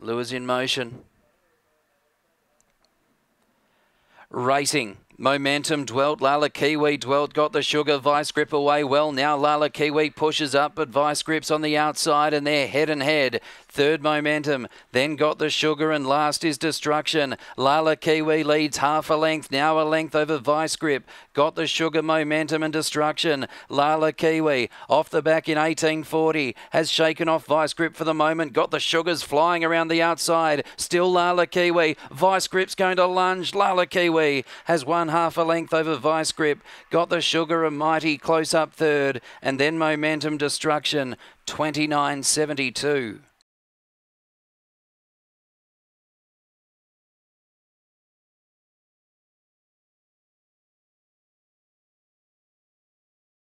Lures in motion. Racing. Momentum dwelt, Lala Kiwi dwelt, got the sugar, Vice Grip away well. Now Lala Kiwi pushes up, but Vice Grip's on the outside and they're head and head. Third momentum, then got the sugar and last is destruction. Lala Kiwi leads half a length, now a length over Vice Grip. Got the sugar, momentum and destruction. Lala Kiwi off the back in 1840 has shaken off Vice Grip for the moment. Got the sugars flying around the outside. Still Lala Kiwi. Vice Grip's going to lunge. Lala Kiwi has won half a length over Vice Grip. Got the Sugar and Mighty close up third. And then Momentum Destruction, 29.72.